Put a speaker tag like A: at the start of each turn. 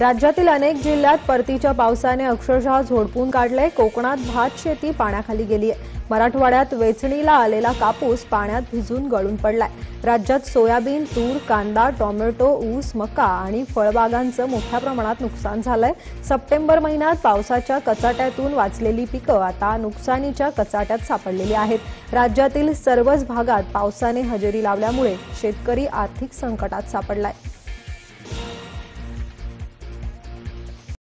A: राज्यातील अनेक जिल्ह्यात परतीच्या पावसाने अक्षरशः झोडपून काढलंय कोकणात भात शेती पाण्याखाली गेलीय मराठवाड्यात वेचणीला आलेला कापूस पाण्यात भिजून गळून पडलाय. राज्यात सोयाबीन तूर कांदा टोमॅटो ऊस मका आणि फळबागांचं मोठ्या प्रमाणात नुकसान झालंय. सप्टेंबर महिन्यात पावसाच्या कचाट्यातून वाचलेली पिकं आता नुकसानीच्या कचाट्यात सापडलेली आहेत. राज्यातील सर्वच भागात पावसाने हजेरी लावल्यामुळे शेतकरी आर्थिक संकटात सापडलाय.